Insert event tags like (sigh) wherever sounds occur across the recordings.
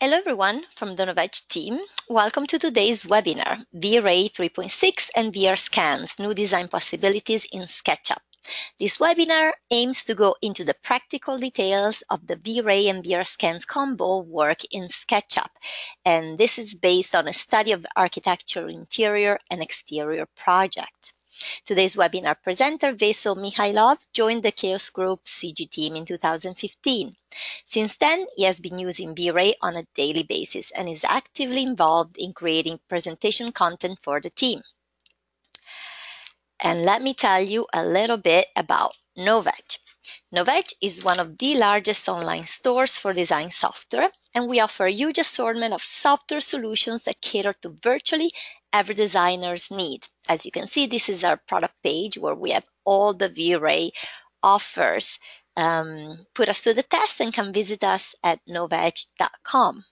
Hello everyone from the team. Welcome to today's webinar, V-Ray 3.6 and VR scans, new design possibilities in SketchUp. This webinar aims to go into the practical details of the V-Ray and VR scans combo work in SketchUp. And this is based on a study of architectural interior and exterior project. Today's webinar presenter, Veso Mihaylov, joined the Chaos Group CG team in 2015. Since then, he has been using V-Ray on a daily basis and is actively involved in creating presentation content for the team. And let me tell you a little bit about Novedge. Novedge is one of the largest online stores for design software, and we offer a huge assortment of software solutions that cater to virtually every designer's need. As you can see, this is our product page where we have all the V-Ray offers. Um, put us to the test and come visit us at novedge.com.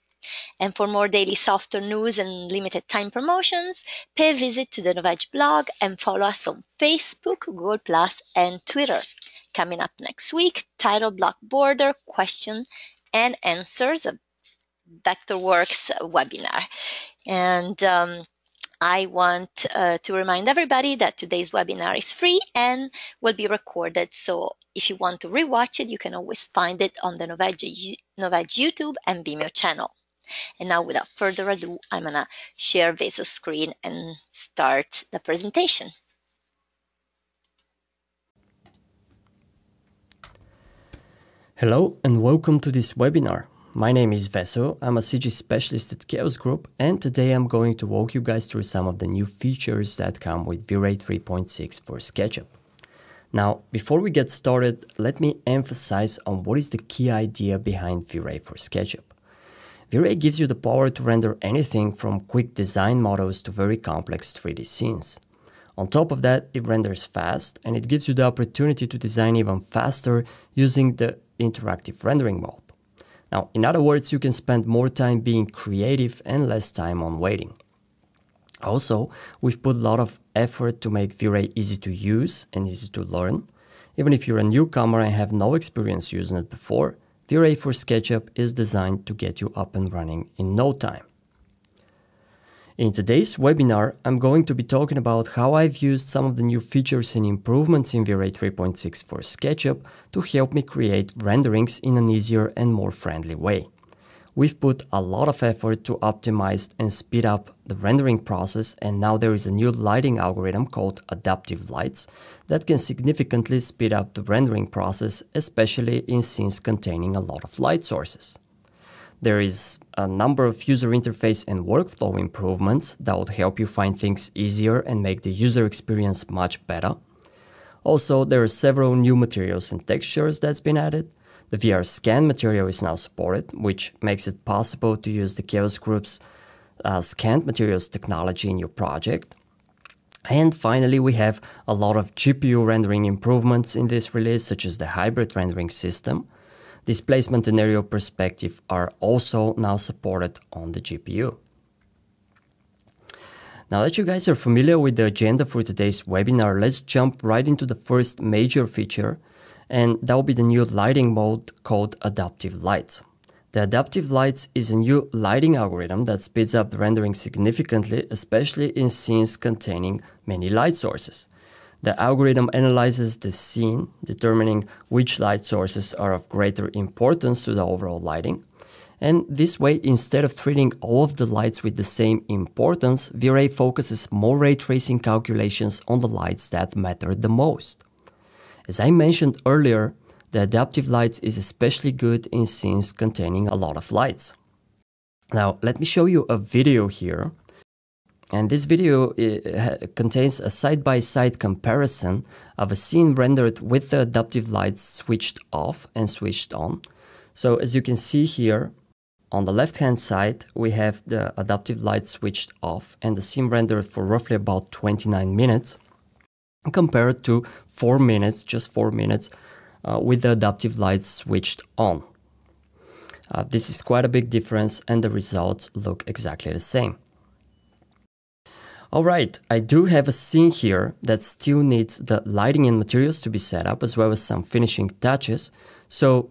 And for more daily software news and limited time promotions, pay a visit to the Novedge blog and follow us on Facebook, Google Plus, and Twitter. Coming up next week, title block border question and answers, a Vectorworks webinar. And um, I want uh, to remind everybody that today's webinar is free and will be recorded. So if you want to rewatch it, you can always find it on the Novedge, YouTube and Vimeo channel. And now without further ado, I'm gonna share Veso's screen and start the presentation. Hello and welcome to this webinar. My name is Veso, I'm a CG specialist at Chaos Group and today I'm going to walk you guys through some of the new features that come with V-Ray 3.6 for SketchUp. Now, before we get started, let me emphasize on what is the key idea behind V-Ray for SketchUp. V-Ray gives you the power to render anything from quick design models to very complex 3D scenes. On top of that, it renders fast and it gives you the opportunity to design even faster using the interactive rendering mode. Now, in other words, you can spend more time being creative and less time on waiting. Also, we've put a lot of effort to make V-Ray easy to use and easy to learn. Even if you're a newcomer and have no experience using it before, V-Ray for SketchUp is designed to get you up and running in no time. In today's webinar, I'm going to be talking about how I've used some of the new features and improvements in V-Ray 3.6 for SketchUp to help me create renderings in an easier and more friendly way. We've put a lot of effort to optimize and speed up the rendering process and now there is a new lighting algorithm called Adaptive Lights that can significantly speed up the rendering process, especially in scenes containing a lot of light sources. There is a number of user interface and workflow improvements that would help you find things easier and make the user experience much better. Also, there are several new materials and textures that's been added. The VR scan material is now supported, which makes it possible to use the Chaos Group's uh, scanned materials technology in your project. And finally, we have a lot of GPU rendering improvements in this release, such as the hybrid rendering system, displacement and aerial perspective are also now supported on the GPU. Now that you guys are familiar with the agenda for today's webinar, let's jump right into the first major feature, and that will be the new lighting mode called Adaptive Lights. The Adaptive Lights is a new lighting algorithm that speeds up the rendering significantly, especially in scenes containing many light sources. The algorithm analyzes the scene, determining which light sources are of greater importance to the overall lighting. And this way, instead of treating all of the lights with the same importance, V-Ray focuses more ray tracing calculations on the lights that matter the most. As I mentioned earlier, the adaptive lights is especially good in scenes containing a lot of lights. Now, let me show you a video here and this video contains a side-by-side -side comparison of a scene rendered with the adaptive lights switched off and switched on. So as you can see here, on the left-hand side, we have the adaptive light switched off and the scene rendered for roughly about 29 minutes compared to 4 minutes, just 4 minutes, uh, with the adaptive lights switched on. Uh, this is quite a big difference and the results look exactly the same. Alright, I do have a scene here that still needs the lighting and materials to be set up as well as some finishing touches. So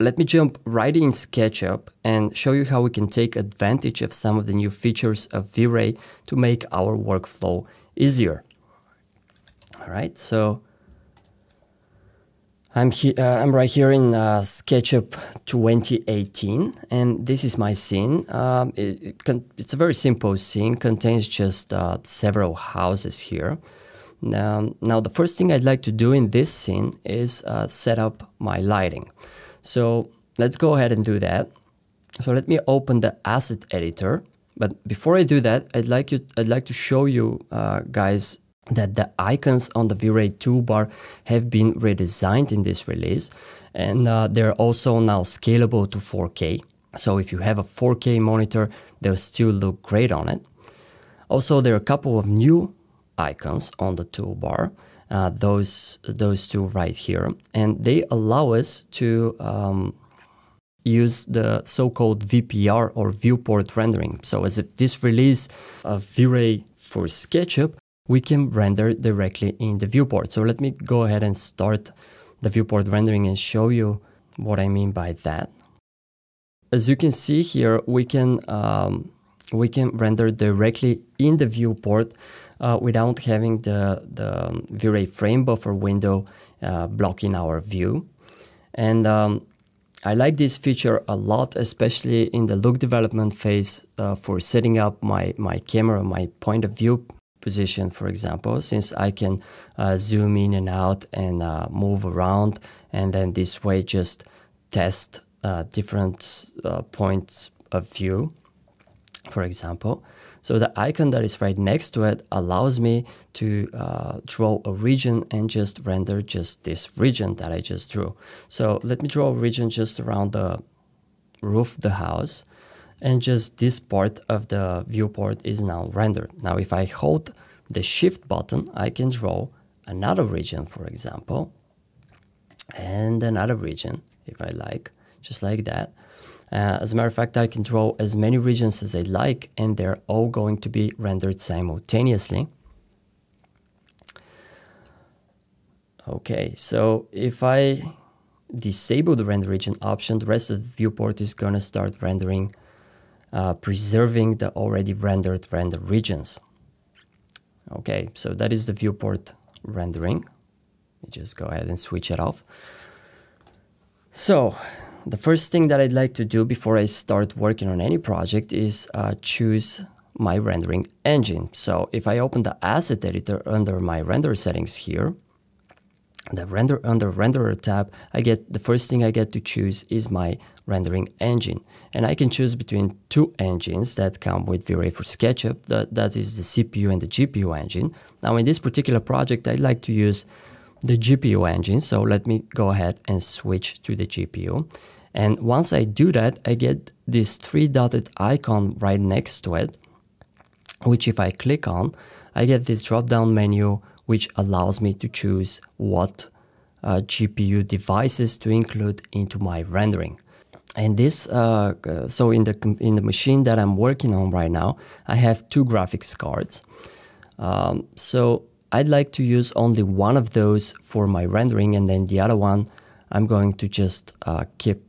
let me jump right in SketchUp and show you how we can take advantage of some of the new features of V-Ray to make our workflow easier. All right, so I'm, uh, I'm right here in uh, SketchUp 2018 and this is my scene. Um, it, it it's a very simple scene, contains just uh, several houses here. Now, now the first thing I'd like to do in this scene is uh, set up my lighting. So let's go ahead and do that. So let me open the asset editor. But before I do that, I'd like you, I'd like to show you uh, guys that the icons on the V-Ray toolbar have been redesigned in this release. And uh, they're also now scalable to 4K. So if you have a 4K monitor, they'll still look great on it. Also, there are a couple of new icons on the toolbar uh, those those two right here, and they allow us to um, use the so-called VPR or viewport rendering. So as if this release of V-Ray for SketchUp, we can render directly in the viewport. So let me go ahead and start the viewport rendering and show you what I mean by that. As you can see here, we can um, we can render directly in the viewport uh, without having the, the V-Ray frame buffer window uh, blocking our view. And um, I like this feature a lot, especially in the look development phase uh, for setting up my, my camera, my point of view position, for example, since I can uh, zoom in and out and uh, move around, and then this way just test uh, different points of view, for example. So the icon that is right next to it allows me to uh, draw a region and just render just this region that I just drew. So let me draw a region just around the roof of the house and just this part of the viewport is now rendered. Now if I hold the shift button, I can draw another region, for example, and another region if I like, just like that. Uh, as a matter of fact, I can draw as many regions as I like, and they're all going to be rendered simultaneously. Okay, so if I disable the render region option, the rest of the viewport is going to start rendering, uh, preserving the already rendered render regions. Okay, so that is the viewport rendering. Let me Just go ahead and switch it off. So the first thing that I'd like to do before I start working on any project is uh, choose my rendering engine. So if I open the asset editor under my render settings here, the render under renderer tab, I get the first thing I get to choose is my rendering engine. And I can choose between two engines that come with V-Ray for SketchUp, that, that is the CPU and the GPU engine. Now in this particular project, I'd like to use the GPU engine. So let me go ahead and switch to the GPU. And once I do that, I get this three dotted icon right next to it, which if I click on, I get this drop down menu, which allows me to choose what uh, GPU devices to include into my rendering. And this, uh, so in the, in the machine that I'm working on right now, I have two graphics cards. Um, so I'd like to use only one of those for my rendering and then the other one I'm going to just uh, keep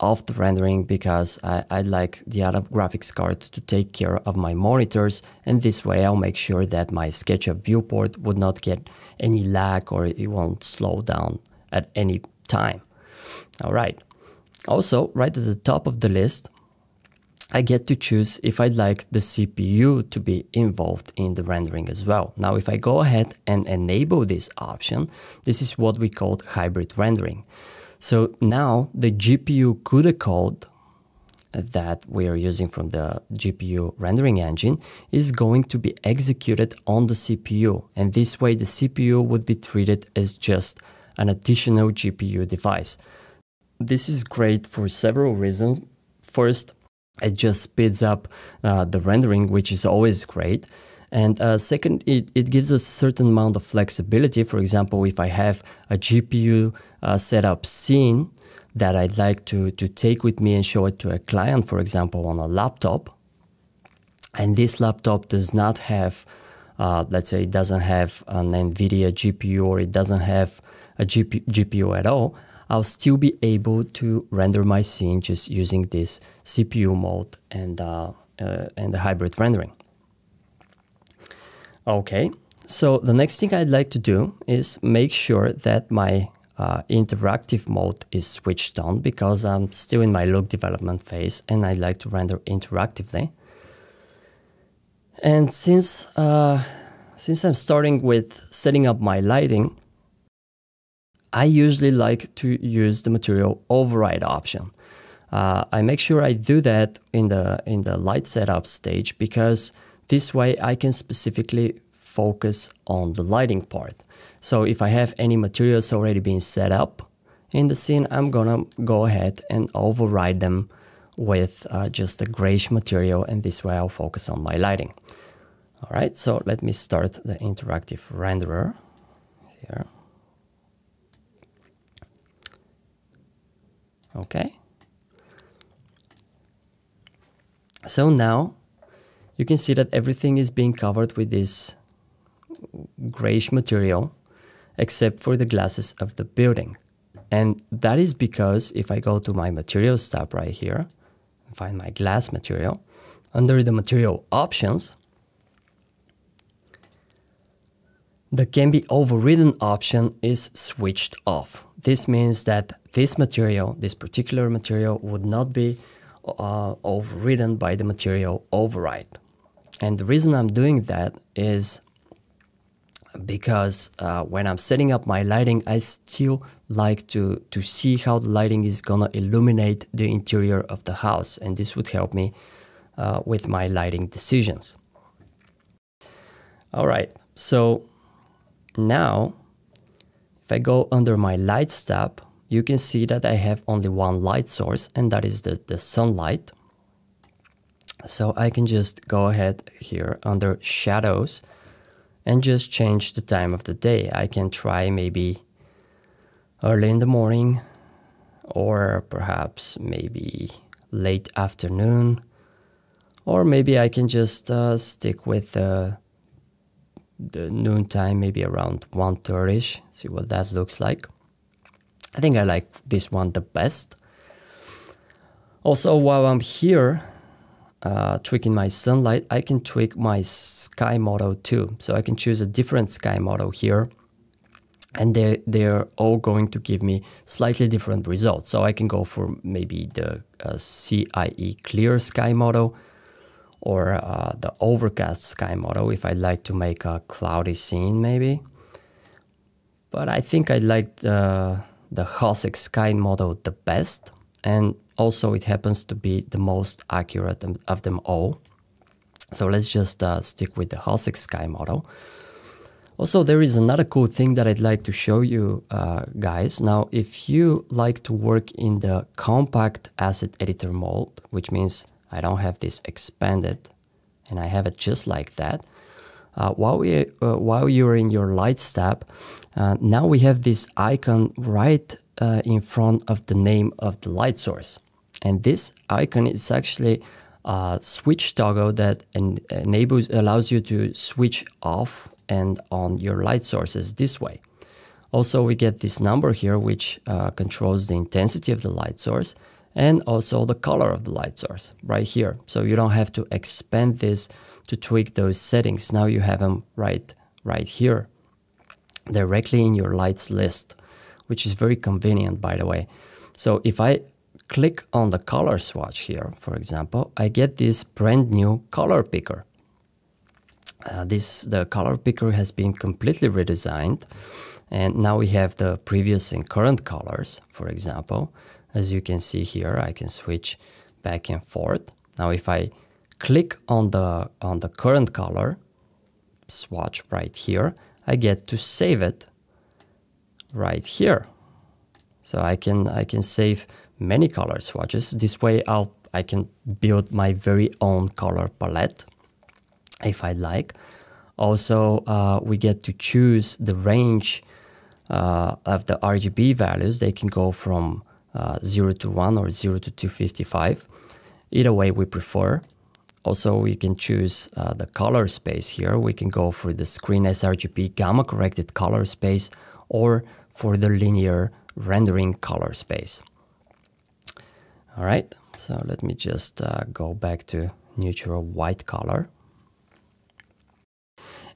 of the rendering because I, I like the other graphics card to take care of my monitors and this way I'll make sure that my SketchUp viewport would not get any lag or it won't slow down at any time. Alright, also right at the top of the list I get to choose if I'd like the CPU to be involved in the rendering as well. Now if I go ahead and enable this option, this is what we call hybrid rendering. So now the GPU CUDA code that we are using from the GPU rendering engine is going to be executed on the CPU. And this way the CPU would be treated as just an additional GPU device. This is great for several reasons. First, it just speeds up uh, the rendering, which is always great. And uh, second, it, it gives us a certain amount of flexibility. For example, if I have a GPU uh, setup scene that I'd like to, to take with me and show it to a client, for example, on a laptop, and this laptop does not have, uh, let's say, it doesn't have an NVIDIA GPU or it doesn't have a GP, GPU at all, I'll still be able to render my scene just using this CPU mode and, uh, uh, and the hybrid rendering. Okay, so the next thing I'd like to do is make sure that my uh, interactive mode is switched on because I'm still in my look development phase and I like to render interactively. And since, uh, since I'm starting with setting up my lighting, I usually like to use the material override option. Uh, I make sure I do that in the, in the light setup stage because this way I can specifically focus on the lighting part. So if I have any materials already being set up in the scene, I'm gonna go ahead and override them with uh, just a grayish material and this way I'll focus on my lighting. All right, so let me start the interactive renderer here. Okay. So now you can see that everything is being covered with this grayish material except for the glasses of the building. And that is because if I go to my materials tab right here, find my glass material, under the material options, the can be overridden option is switched off. This means that this material, this particular material, would not be uh, overridden by the material override. And the reason I'm doing that is because uh, when I'm setting up my lighting, I still like to, to see how the lighting is gonna illuminate the interior of the house. And this would help me uh, with my lighting decisions. All right, so now if I go under my lights tab, you can see that I have only one light source and that is the, the sunlight. So I can just go ahead here under shadows and just change the time of the day. I can try maybe early in the morning or perhaps maybe late afternoon or maybe I can just uh, stick with uh, the noon time, maybe around 1.30ish, see what that looks like. I think I like this one the best. Also, while I'm here, uh, tweaking my sunlight, I can tweak my sky model too. So I can choose a different sky model here and they're, they're all going to give me slightly different results. So I can go for maybe the uh, CIE clear sky model or uh, the overcast sky model if I like to make a cloudy scene maybe. But I think I like the, the Hosek sky model the best and also it happens to be the most accurate of them all. So let's just uh, stick with the Hosek Sky model. Also, there is another cool thing that I'd like to show you uh, guys. Now, if you like to work in the compact asset editor mode, which means I don't have this expanded and I have it just like that, uh, while, we, uh, while you're in your Lights tab, uh, now we have this icon right uh, in front of the name of the light source. And this icon is actually a switch toggle that en enables allows you to switch off and on your light sources this way. Also, we get this number here, which uh, controls the intensity of the light source and also the color of the light source right here. So you don't have to expand this to tweak those settings. Now you have them right, right here, directly in your lights list, which is very convenient, by the way. So if I click on the color swatch here, for example, I get this brand new color picker. Uh, this The color picker has been completely redesigned and now we have the previous and current colors, for example. As you can see here, I can switch back and forth. Now if I click on the, on the current color swatch right here, I get to save it right here. So I can, I can save many color swatches. This way I'll, I can build my very own color palette if I like. Also, uh, we get to choose the range uh, of the RGB values. They can go from uh, 0 to 1 or 0 to 255. Either way we prefer. Also, we can choose uh, the color space here. We can go for the screen sRGB gamma corrected color space or for the linear rendering color space. All right, so let me just uh, go back to neutral white color.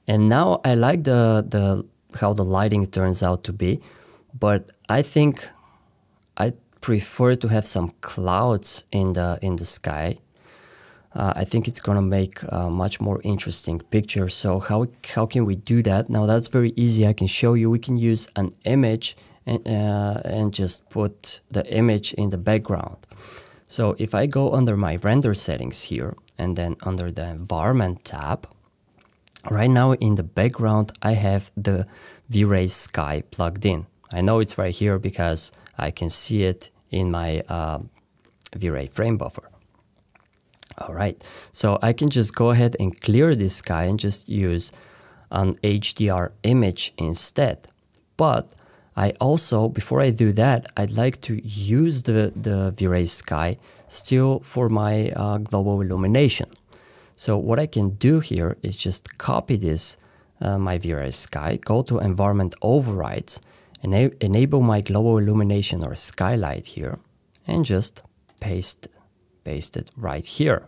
And now I like the, the how the lighting turns out to be, but I think I prefer to have some clouds in the in the sky. Uh, I think it's gonna make a much more interesting picture. So how how can we do that? Now that's very easy. I can show you. We can use an image and uh, and just put the image in the background. So if I go under my render settings here and then under the environment tab, right now in the background I have the V-Ray Sky plugged in. I know it's right here because I can see it in my uh, V-Ray frame buffer. All right, so I can just go ahead and clear this sky and just use an HDR image instead. But I also, before I do that, I'd like to use the, the V-Ray sky still for my uh, global illumination. So what I can do here is just copy this, uh, my V-Ray sky, go to environment overrides, ena enable my global illumination or skylight here, and just paste, paste it right here.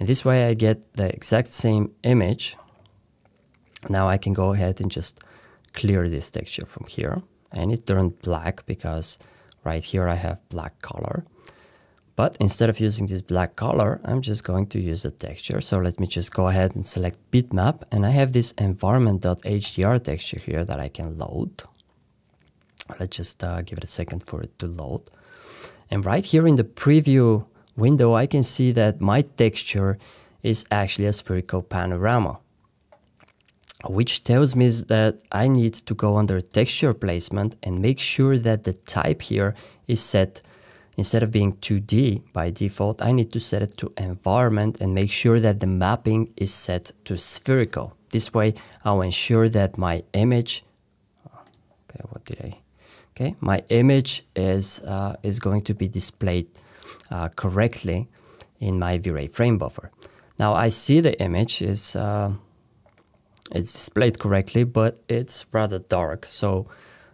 And this way I get the exact same image. Now I can go ahead and just clear this texture from here and it turned black because right here I have black color. But instead of using this black color, I'm just going to use the texture. So let me just go ahead and select bitmap and I have this environment.hdr texture here that I can load. Let's just uh, give it a second for it to load. And right here in the preview window, I can see that my texture is actually a spherical panorama which tells me that I need to go under texture placement and make sure that the type here is set. Instead of being 2D by default I need to set it to environment and make sure that the mapping is set to spherical. This way I'll ensure that my image okay what did I okay my image is uh, is going to be displayed uh, correctly in my V-Ray frame buffer. Now I see the image is uh, it's displayed correctly, but it's rather dark. So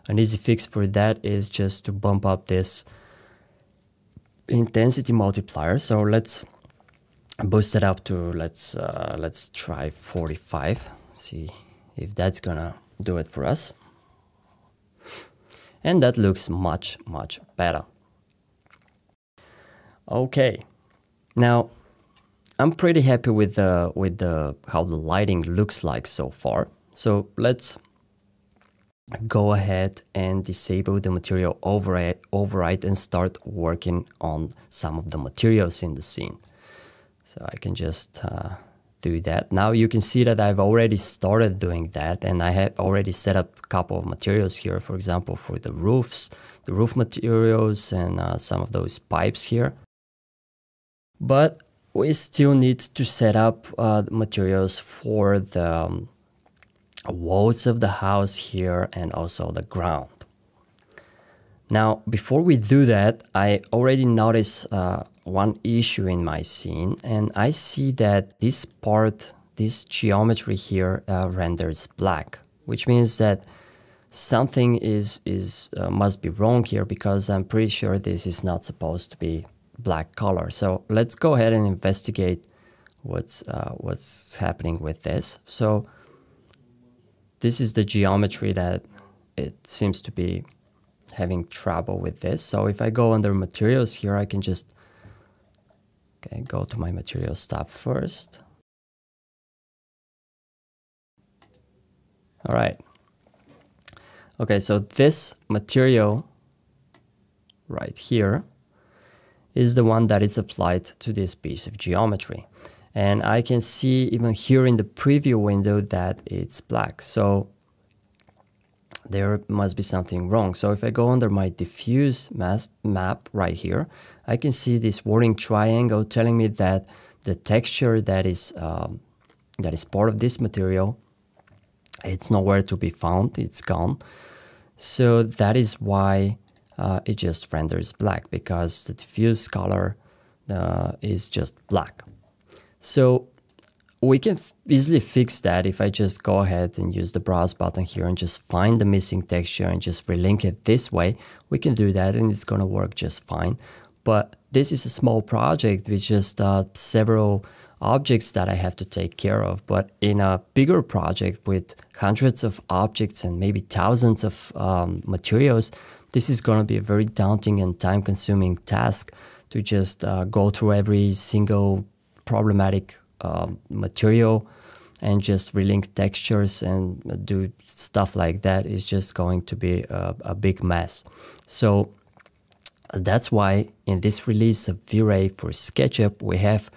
an easy fix for that is just to bump up this intensity multiplier. So let's boost it up to let's uh, let's try 45. See if that's gonna do it for us. And that looks much much better. Okay, now I'm pretty happy with the with the how the lighting looks like so far. So let's go ahead and disable the material override, override and start working on some of the materials in the scene. So I can just uh, do that. Now you can see that I've already started doing that and I have already set up a couple of materials here, for example, for the roofs, the roof materials and uh, some of those pipes here. But we still need to set up uh, materials for the um, walls of the house here and also the ground. Now, before we do that, I already noticed uh, one issue in my scene, and I see that this part, this geometry here uh, renders black, which means that something is, is uh, must be wrong here because I'm pretty sure this is not supposed to be black color. So let's go ahead and investigate what's uh, what's happening with this. So this is the geometry that it seems to be having trouble with this. So if I go under materials here, I can just okay, go to my materials tab first. All right. Okay, so this material right here is the one that is applied to this piece of geometry. And I can see even here in the preview window that it's black. So there must be something wrong. So if I go under my diffuse map right here, I can see this warning triangle telling me that the texture that is um, that is part of this material, it's nowhere to be found. It's gone. So that is why uh, it just renders black because the diffuse color uh, is just black. So we can easily fix that if I just go ahead and use the browse button here and just find the missing texture and just relink it this way. We can do that and it's going to work just fine. But this is a small project with just uh, several objects that I have to take care of. But in a bigger project with hundreds of objects and maybe thousands of um, materials, this is going to be a very daunting and time consuming task to just uh, go through every single problematic uh, material and just relink textures and do stuff like that is just going to be a, a big mess. So that's why in this release of V-Ray for SketchUp, we have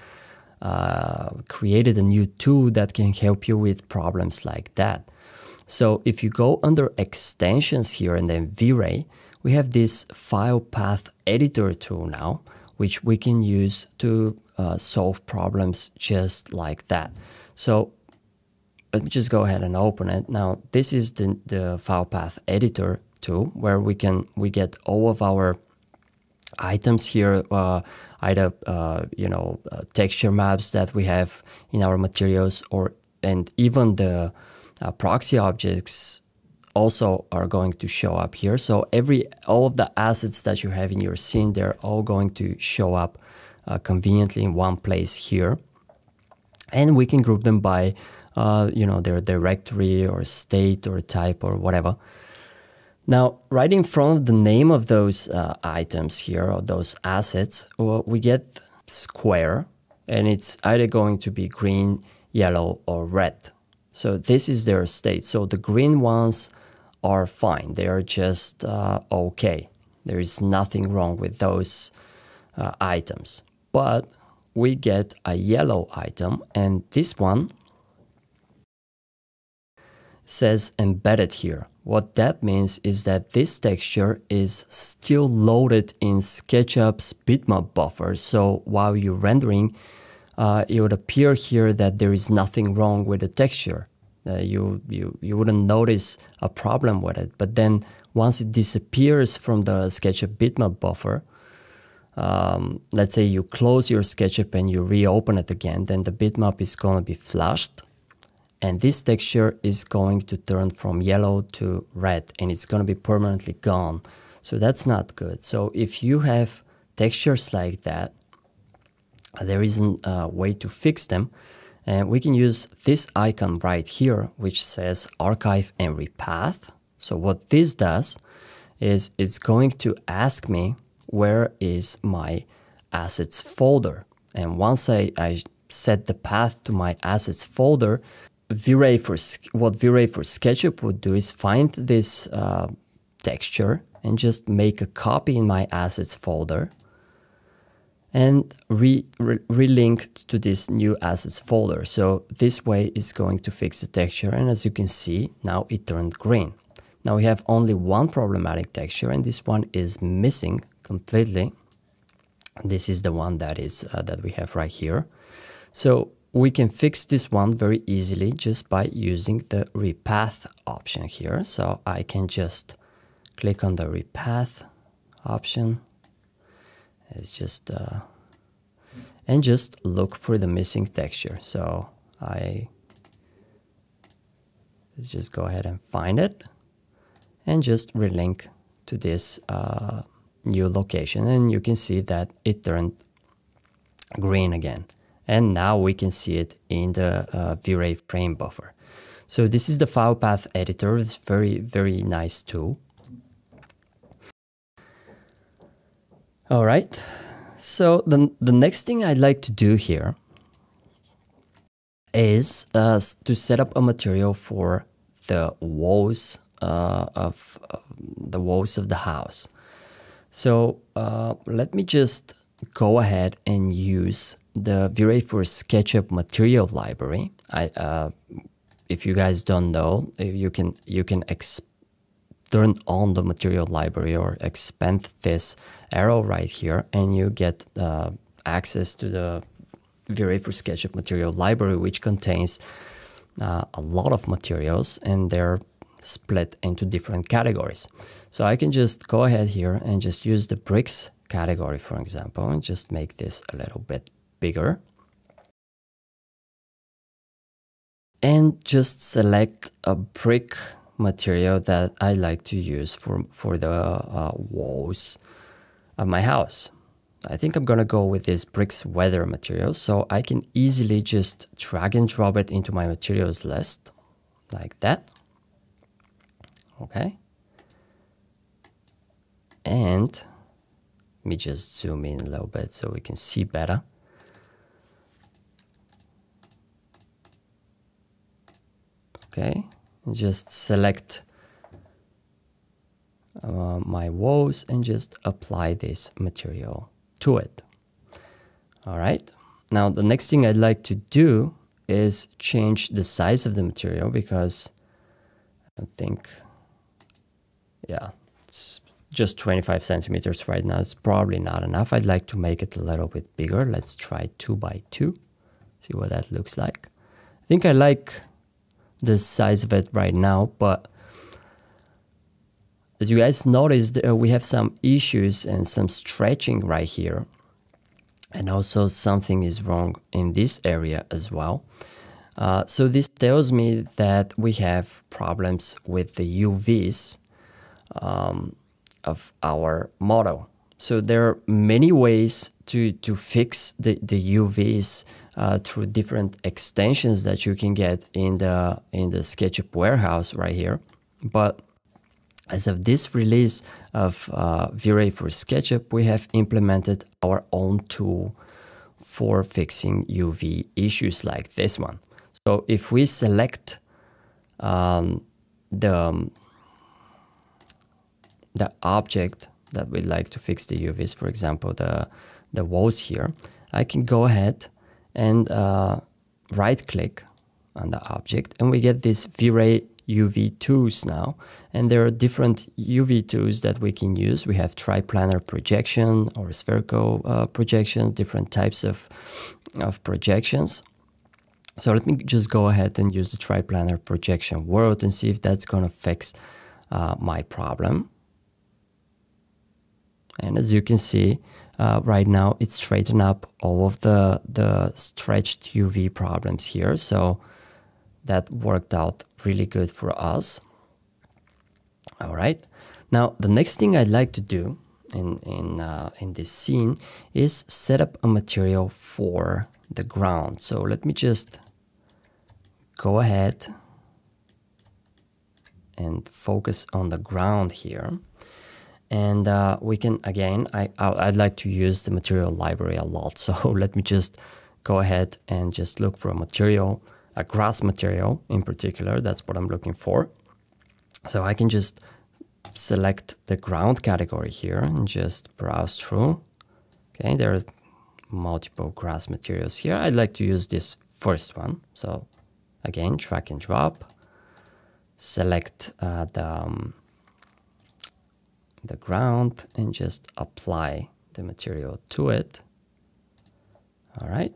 uh, created a new tool that can help you with problems like that. So if you go under extensions here and then V-Ray, we have this file path editor tool now, which we can use to uh, solve problems just like that. So let me just go ahead and open it. Now, this is the, the file path editor tool where we can we get all of our items here, uh, either uh, you know uh, texture maps that we have in our materials, or and even the uh, proxy objects also are going to show up here. So every all of the assets that you have in your scene, they're all going to show up uh, conveniently in one place here, and we can group them by uh, you know their directory or state or type or whatever. Now, right in front of the name of those uh, items here or those assets, we get square, and it's either going to be green, yellow, or red. So this is their state. So the green ones are fine. They are just uh, okay. There is nothing wrong with those uh, items. But we get a yellow item, and this one says embedded here. What that means is that this texture is still loaded in SketchUp's bitmap buffer. So while you're rendering, uh, it would appear here that there is nothing wrong with the texture. Uh, you, you, you wouldn't notice a problem with it. But then once it disappears from the SketchUp bitmap buffer, um, let's say you close your SketchUp and you reopen it again, then the bitmap is going to be flushed. and this texture is going to turn from yellow to red and it's going to be permanently gone so that's not good so if you have textures like that there isn't a way to fix them and we can use this icon right here which says archive and repath. So what this does is it's going to ask me where is my assets folder. And once I, I set the path to my assets folder V-Ray for what V-Ray for SketchUp would do is find this uh, texture and just make a copy in my assets folder and re, re relink to this new assets folder. So this way is going to fix the texture and as you can see now it turned green. Now we have only one problematic texture and this one is missing completely. This is the one that is uh, that we have right here. So we can fix this one very easily just by using the repath option here. So I can just click on the repath option. It's just uh, and just look for the missing texture. So I let's just go ahead and find it and just relink to this uh, new location and you can see that it turned green again and now we can see it in the uh, V-Ray frame buffer. So this is the file path editor. It's very, very nice tool. All right. So the, the next thing I'd like to do here is uh, to set up a material for the walls uh, of uh, the walls of the house. So uh, let me just go ahead and use the V-Ray for SketchUp material library. I, uh, if you guys don't know, you can you can turn on the material library or expand this arrow right here, and you get uh, access to the for SketchUp material library, which contains uh, a lot of materials, and they're split into different categories. So I can just go ahead here and just use the bricks category, for example, and just make this a little bit bigger. and just select a brick material that I like to use for, for the uh, walls of my house. I think I'm gonna go with this bricks weather material so I can easily just drag and drop it into my materials list like that. Okay. And let me just zoom in a little bit so we can see better. Okay, just select uh, my walls and just apply this material to it. All right, now the next thing I'd like to do is change the size of the material because I think, yeah, it's just 25 centimeters right now. It's probably not enough. I'd like to make it a little bit bigger. Let's try two by two, see what that looks like. I think I like the size of it right now, but as you guys noticed, uh, we have some issues and some stretching right here. And also something is wrong in this area as well. Uh, so this tells me that we have problems with the UVs um, of our model. So there are many ways to, to fix the, the UVs uh, through different extensions that you can get in the in the SketchUp warehouse right here. But as of this release of uh, V-Ray for SketchUp, we have implemented our own tool for fixing UV issues like this one. So if we select um, the, um, the object that we'd like to fix the UVs, for example, the, the walls here, I can go ahead and uh, right click on the object and we get this V-Ray UV tools now and there are different UV tools that we can use. We have triplanar projection or spherical uh, projection, different types of, of projections. So let me just go ahead and use the triplanar projection world and see if that's going to fix uh, my problem. And as you can see, uh, right now it's straightened up all of the, the stretched UV problems here. So that worked out really good for us. All right. Now, the next thing I'd like to do in, in, uh, in this scene is set up a material for the ground. So let me just go ahead and focus on the ground here and uh, we can again I, I'd like to use the material library a lot. (laughs) So let me just go ahead and just look for a material a grass material in particular. That's what I'm looking for. So I can just select the ground category here and just browse through. Okay there are multiple grass materials here. I'd like to use this first one. So again drag and drop. Select uh, the um, the ground and just apply the material to it. All right.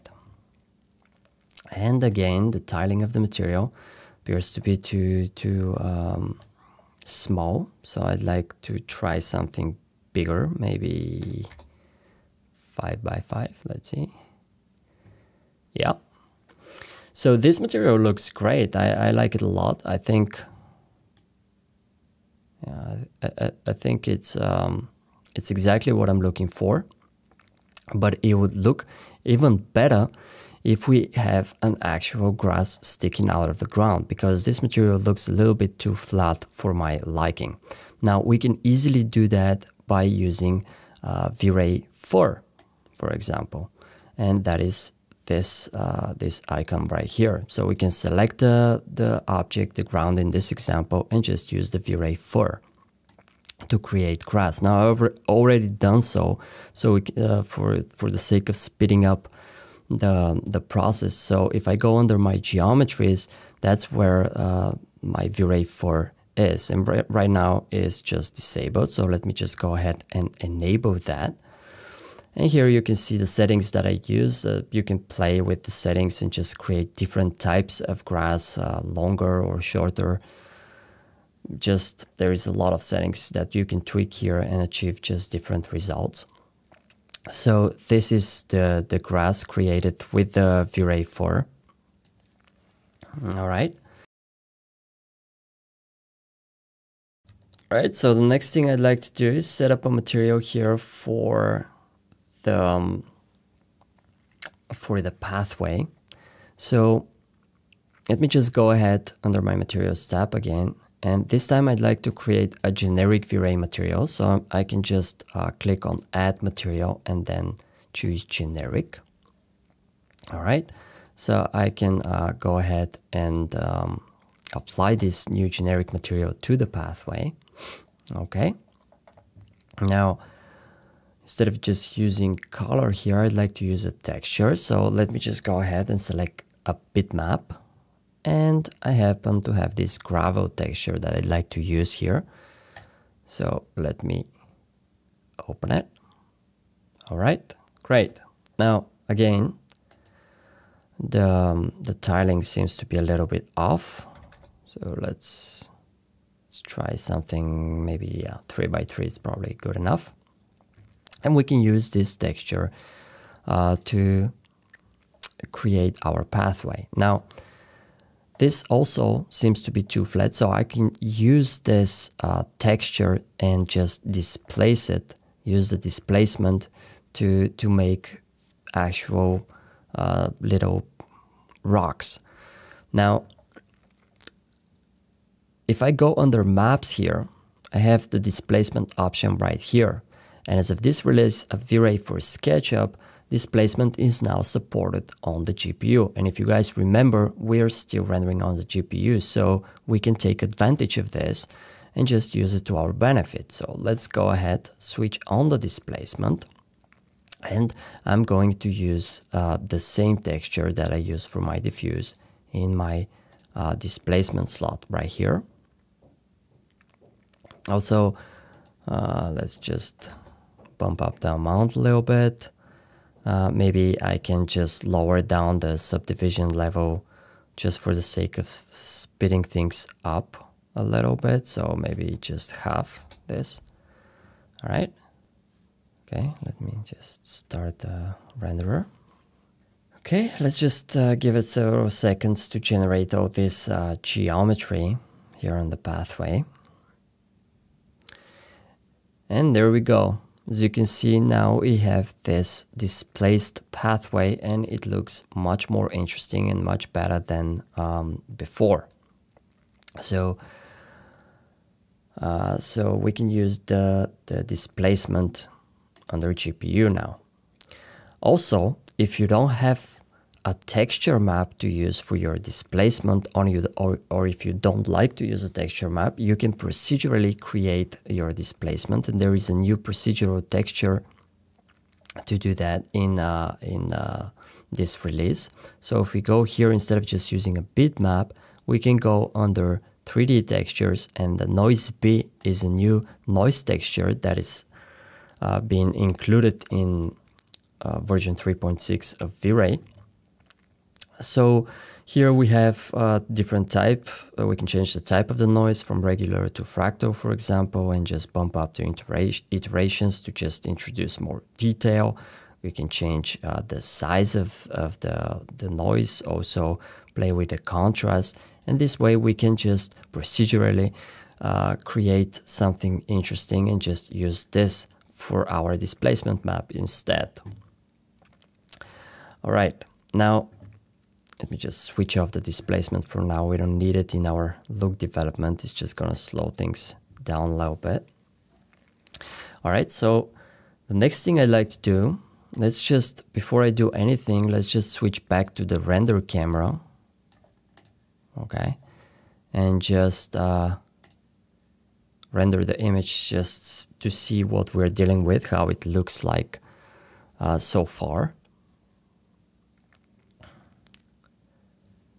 And again, the tiling of the material appears to be too, too um, small. So I'd like to try something bigger, maybe five by five, let's see. Yeah. So this material looks great. I, I like it a lot. I think I, I, think it's um, it's exactly what I'm looking for. But it would look even better if we have an actual grass sticking out of the ground because this material looks a little bit too flat for my liking. Now we can easily do that by using uh, V-Ray Fur, for example, and that is this uh, this icon right here. So we can select the, the object, the ground in this example, and just use the V-Ray Fur to create grass. Now I've already done so, so uh, for for the sake of speeding up the the process. So if I go under my geometries, that's where uh, my V-Ray Fur is, and right now is just disabled. So let me just go ahead and enable that. And here you can see the settings that I use. Uh, you can play with the settings and just create different types of grass, uh, longer or shorter. Just there is a lot of settings that you can tweak here and achieve just different results. So this is the, the grass created with the V-Ray Fur. All right. All right, so the next thing I'd like to do is set up a material here for the um, for the pathway. So let me just go ahead under my materials tab again. And this time I'd like to create a generic V-Ray material. So I can just uh, click on add material and then choose generic. All right, so I can uh, go ahead and um, apply this new generic material to the pathway. Okay. Now, instead of just using color here, I'd like to use a texture. So let me just go ahead and select a bitmap. And I happen to have this gravel texture that I'd like to use here. So let me open it. All right, great. Now, again, the, um, the tiling seems to be a little bit off. So let's Let's try something, maybe yeah, 3 by 3 is probably good enough. And we can use this texture uh, to create our pathway. Now, this also seems to be too flat, so I can use this uh, texture and just displace it, use the displacement to, to make actual uh, little rocks. Now, if I go under maps here, I have the displacement option right here. And as of this release of V-Ray for SketchUp, displacement is now supported on the GPU. And if you guys remember, we're still rendering on the GPU, so we can take advantage of this and just use it to our benefit. So let's go ahead, switch on the displacement. And I'm going to use uh, the same texture that I use for my diffuse in my uh, displacement slot right here. Also, uh, let's just bump up the amount a little bit. Uh, maybe I can just lower down the subdivision level just for the sake of speeding things up a little bit. So maybe just half this. All right. Okay, let me just start the renderer. Okay, let's just uh, give it several seconds to generate all this uh, geometry here on the pathway. And there we go. As you can see now we have this displaced pathway and it looks much more interesting and much better than um, before. So, uh, so we can use the, the displacement under GPU now. Also, if you don't have a texture map to use for your displacement on you or, or if you don't like to use a texture map you can procedurally create your displacement. And there is a new procedural texture to do that in uh, in uh, this release. So if we go here instead of just using a bitmap we can go under 3d textures and the noise b is a new noise texture that is uh, being included in uh, version 3.6 of V-Ray so here we have a different type. Uh, we can change the type of the noise from regular to fractal, for example, and just bump up the iterations to just introduce more detail. We can change uh, the size of, of the, the noise, also play with the contrast. And this way we can just procedurally uh, create something interesting and just use this for our displacement map instead. All right, now let me just switch off the displacement for now. We don't need it in our look development. It's just gonna slow things down a little bit. All right, so the next thing I'd like to do, let's just, before I do anything, let's just switch back to the render camera. Okay, and just uh, render the image just to see what we're dealing with, how it looks like uh, so far.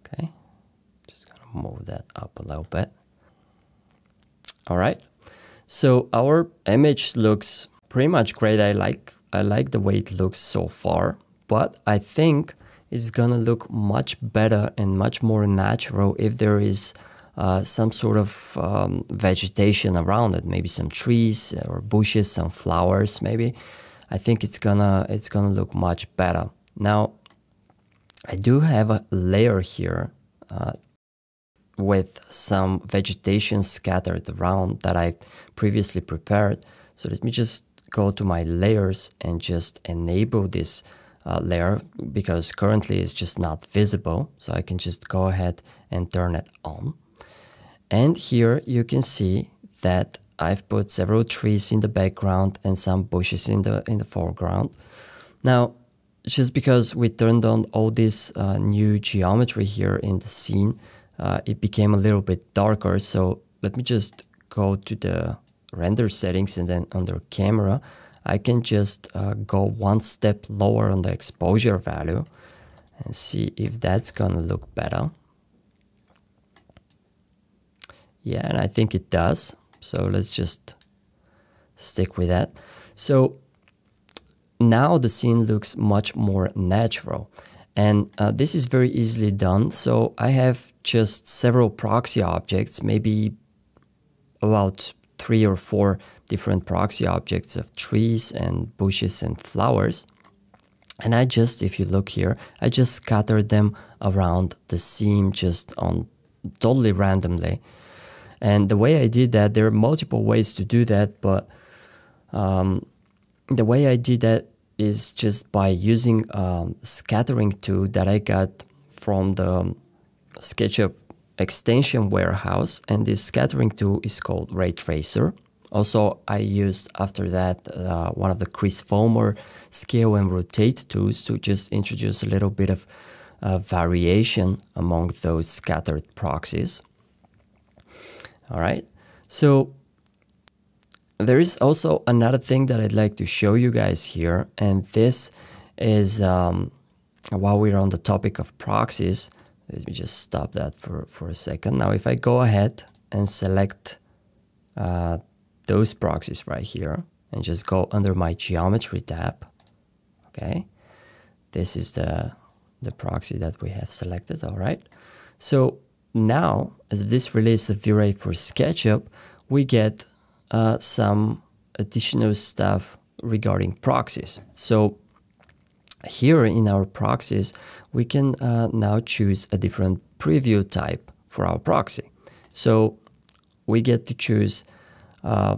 Okay, just gonna move that up a little bit. All right, so our image looks pretty much great. I like I like the way it looks so far, but I think it's gonna look much better and much more natural if there is uh, some sort of um, vegetation around it, maybe some trees or bushes, some flowers, maybe. I think it's gonna it's gonna look much better. Now, I do have a layer here uh, with some vegetation scattered around that I previously prepared. So let me just go to my layers and just enable this uh, layer because currently it's just not visible. So I can just go ahead and turn it on. And here you can see that I've put several trees in the background and some bushes in the in the foreground. Now, just because we turned on all this uh, new geometry here in the scene, uh, it became a little bit darker. So let me just go to the render settings and then under camera, I can just uh, go one step lower on the exposure value and see if that's gonna look better. Yeah, and I think it does. So let's just stick with that. So now the scene looks much more natural. And uh, this is very easily done. So I have just several proxy objects, maybe about three or four different proxy objects of trees and bushes and flowers. And I just, if you look here, I just scattered them around the scene just on totally randomly. And the way I did that, there are multiple ways to do that, but um, the way I did that is just by using a scattering tool that I got from the SketchUp extension warehouse. And this scattering tool is called Ray Tracer. Also, I used after that uh, one of the Chris Fulmer scale and rotate tools to just introduce a little bit of uh, variation among those scattered proxies. All right. So there is also another thing that I'd like to show you guys here. And this is um, while we're on the topic of proxies, let me just stop that for, for a second. Now, if I go ahead and select uh, those proxies right here and just go under my geometry tab, okay, this is the, the proxy that we have selected, all right. So now, as this release of V-Ray for SketchUp, we get uh, some additional stuff regarding proxies. So here in our proxies, we can uh, now choose a different preview type for our proxy. So we get to choose, uh,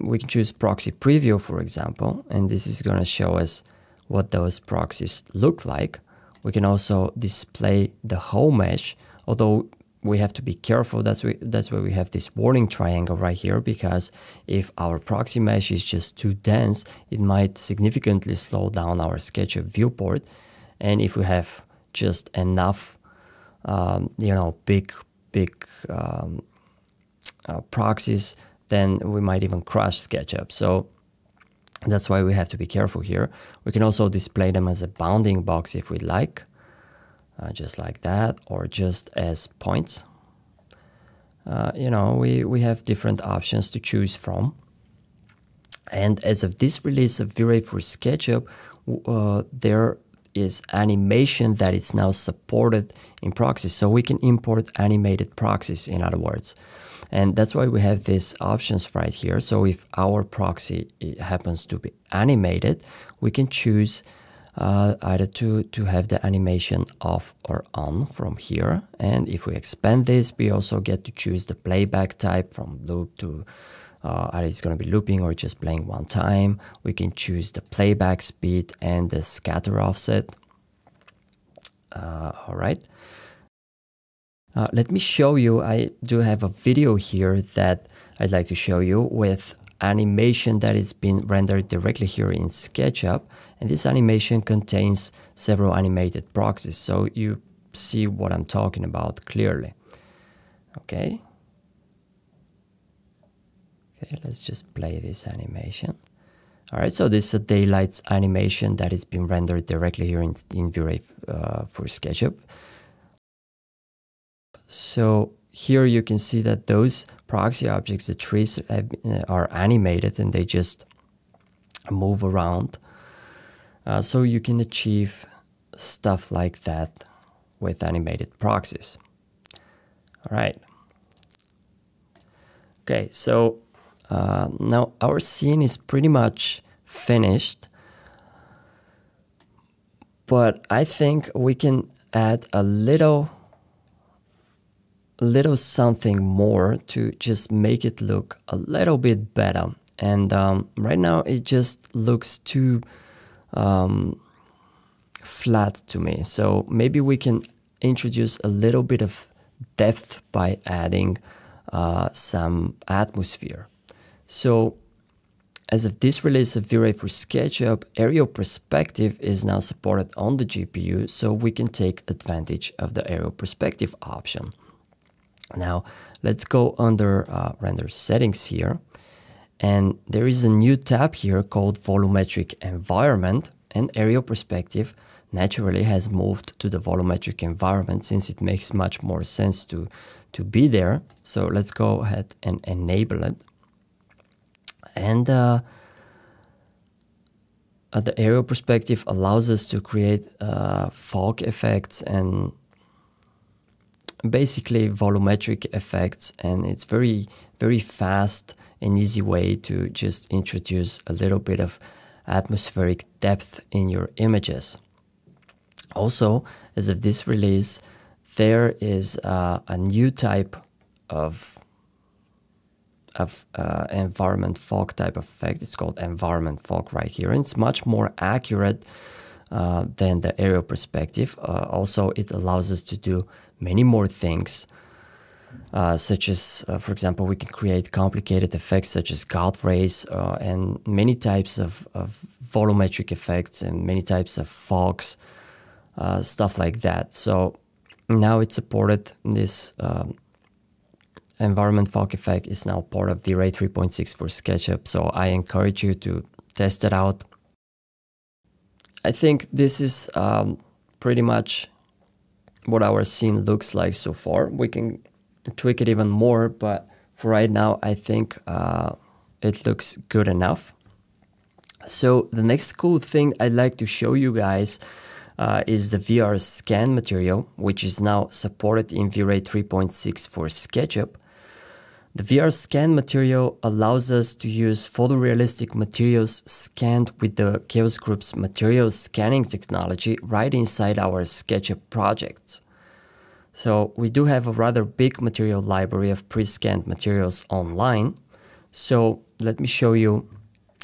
we can choose proxy preview, for example, and this is going to show us what those proxies look like. We can also display the whole mesh, although we have to be careful. That's we, that's why we have this warning triangle right here because if our proxy mesh is just too dense, it might significantly slow down our SketchUp viewport. And if we have just enough, um, you know, big big um, uh, proxies, then we might even crash SketchUp. So that's why we have to be careful here. We can also display them as a bounding box if we like uh, just like that, or just as points. Uh, you know, we, we have different options to choose from. And as of this release of V-Ray for SketchUp, uh, there is animation that is now supported in proxies. So we can import animated proxies, in other words. And that's why we have these options right here. So if our proxy happens to be animated, we can choose uh, either to, to have the animation off or on from here. And if we expand this, we also get to choose the playback type from loop to uh, either it's going to be looping or just playing one time. We can choose the playback speed and the scatter offset. Uh, all right. Uh, let me show you, I do have a video here that I'd like to show you with animation that is being rendered directly here in SketchUp. And this animation contains several animated proxies, so you see what I'm talking about clearly. Okay. Okay, let's just play this animation. All right, so this is a daylight animation that is being rendered directly here in, in V-Ray uh, for SketchUp. So here you can see that those proxy objects, the trees have, uh, are animated and they just move around. Uh, so you can achieve stuff like that with animated proxies. All right. Okay, so uh, now our scene is pretty much finished, but I think we can add a little little something more to just make it look a little bit better. And um, right now it just looks too um, flat to me. So maybe we can introduce a little bit of depth by adding uh, some atmosphere. So as of this release of V-Ray for SketchUp, aerial perspective is now supported on the GPU, so we can take advantage of the aerial perspective option. Now, let's go under uh, render settings here. And there is a new tab here called volumetric environment and aerial perspective naturally has moved to the volumetric environment since it makes much more sense to, to be there. So let's go ahead and enable it. And uh, uh, the aerial perspective allows us to create uh, fog effects and basically volumetric effects and it's very very fast and easy way to just introduce a little bit of atmospheric depth in your images. Also, as of this release, there is uh, a new type of of uh, environment fog type of effect. It's called environment fog right here. And it's much more accurate uh, than the aerial perspective. Uh, also, it allows us to do many more things, uh, such as, uh, for example, we can create complicated effects such as God rays uh, and many types of, of, volumetric effects and many types of fogs, uh, stuff like that. So now it's supported. This um, environment fog effect is now part of V-Ray 3.6 for SketchUp. So I encourage you to test it out. I think this is um, pretty much what our scene looks like so far. We can tweak it even more, but for right now, I think uh, it looks good enough. So the next cool thing I'd like to show you guys uh, is the VR scan material, which is now supported in V-Ray 3.6 for SketchUp. The VR scan material allows us to use photorealistic materials scanned with the Chaos Group's material scanning technology right inside our SketchUp projects. So we do have a rather big material library of pre-scanned materials online. So let me show you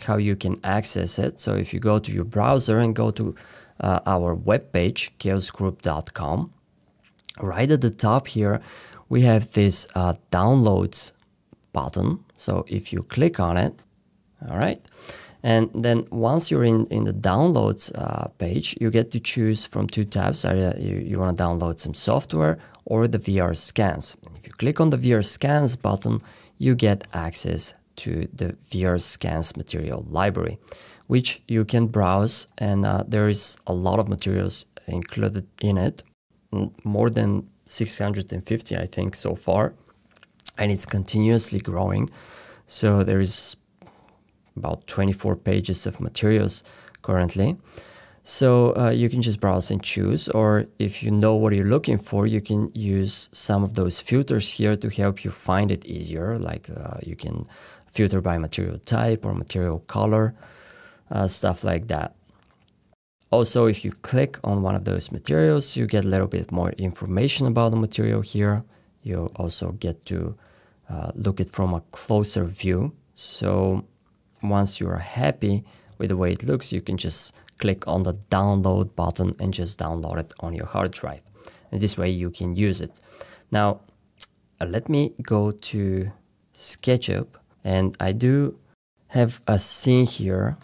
how you can access it. So if you go to your browser and go to uh, our webpage, chaosgroup.com, right at the top here, we have this uh, downloads button. So if you click on it, all right, and then once you're in, in the downloads uh, page, you get to choose from two tabs. Either you, you want to download some software or the VR scans. If you click on the VR scans button, you get access to the VR scans material library, which you can browse. And uh, there is a lot of materials included in it, more than 650, I think, so far and it's continuously growing. So there is about 24 pages of materials currently. So uh, you can just browse and choose, or if you know what you're looking for, you can use some of those filters here to help you find it easier. Like uh, you can filter by material type or material color, uh, stuff like that. Also, if you click on one of those materials, you get a little bit more information about the material here you also get to uh, look it from a closer view. So once you are happy with the way it looks, you can just click on the download button and just download it on your hard drive. And this way you can use it. Now, uh, let me go to SketchUp and I do have a scene here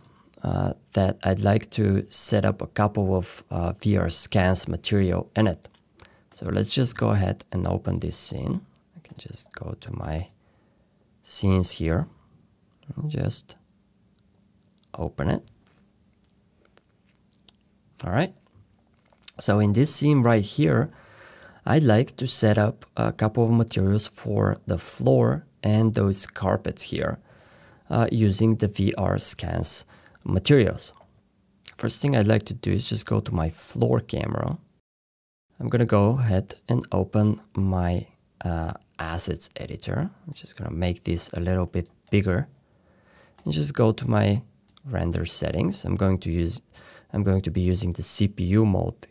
uh, that I'd like to set up a couple of uh, VR scans material in it. So let's just go ahead and open this scene. I can just go to my scenes here and just open it. All right. So in this scene right here, I'd like to set up a couple of materials for the floor and those carpets here uh, using the VR scans materials. First thing I'd like to do is just go to my floor camera I'm gonna go ahead and open my uh, assets editor. I'm just gonna make this a little bit bigger and just go to my render settings. I'm going to use I'm going to be using the CPU mode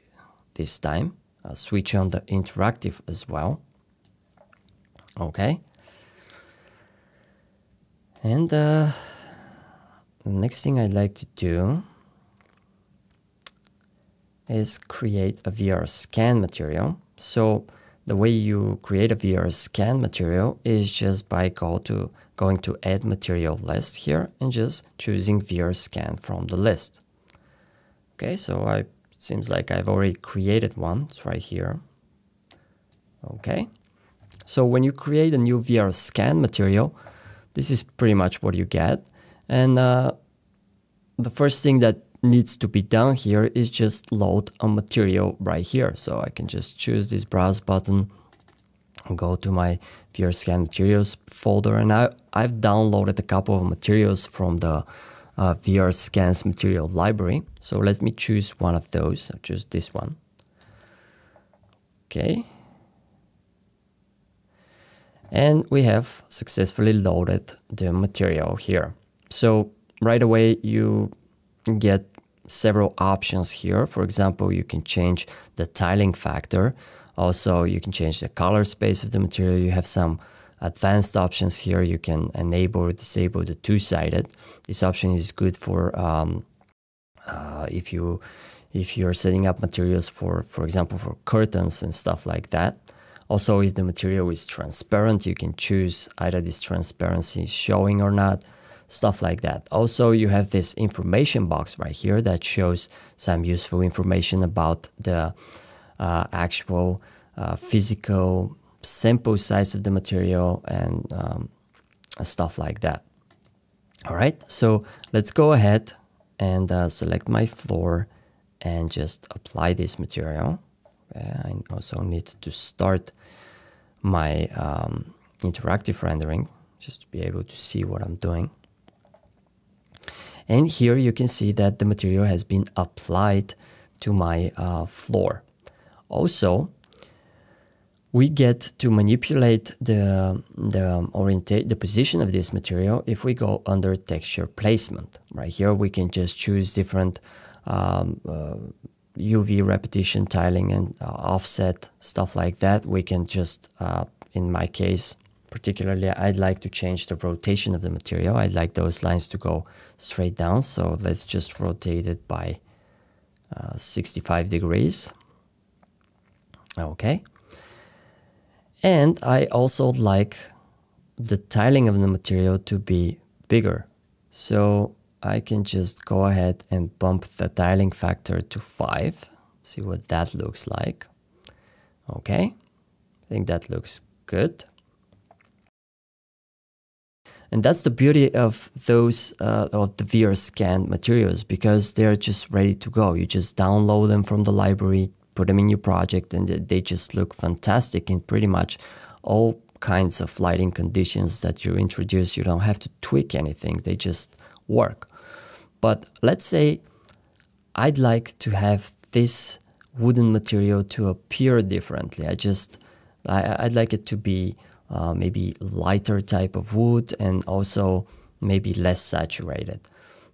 this time. I'll switch on the interactive as well. Okay. And uh, the next thing I'd like to do is create a VR scan material. So the way you create a VR scan material is just by go to going to add material list here and just choosing VR scan from the list. Okay, so I, seems like I've already created one. It's right here. Okay, so when you create a new VR scan material, this is pretty much what you get. And uh, the first thing that needs to be done here is just load a material right here. So I can just choose this browse button, go to my VR scan materials folder, and I, I've downloaded a couple of materials from the uh, VR scans material library. So let me choose one of those. I'll choose this one. Okay. And we have successfully loaded the material here. So right away you get several options here. For example, you can change the tiling factor. Also, you can change the color space of the material. You have some advanced options here. You can enable or disable the two-sided. This option is good for um, uh, if you if you're setting up materials for, for example, for curtains and stuff like that. Also, if the material is transparent, you can choose either this transparency is showing or not stuff like that. Also, you have this information box right here that shows some useful information about the uh, actual uh, physical sample size of the material and um, stuff like that. All right, so let's go ahead and uh, select my floor and just apply this material. I also need to start my um, interactive rendering just to be able to see what I'm doing. And here you can see that the material has been applied to my uh, floor. Also, we get to manipulate the, the orientate the position of this material if we go under texture placement. Right here we can just choose different um, uh, UV repetition tiling and uh, offset stuff like that. We can just, uh, in my case, particularly I'd like to change the rotation of the material. I'd like those lines to go straight down. So let's just rotate it by uh, 65 degrees. Okay. And I also like the tiling of the material to be bigger. So I can just go ahead and bump the tiling factor to 5. See what that looks like. Okay. I think that looks good. And that's the beauty of those uh, of the VR scanned materials because they're just ready to go. You just download them from the library, put them in your project, and they just look fantastic in pretty much all kinds of lighting conditions that you introduce. You don't have to tweak anything; they just work. But let's say I'd like to have this wooden material to appear differently. I just I, I'd like it to be uh, maybe lighter type of wood and also maybe less saturated.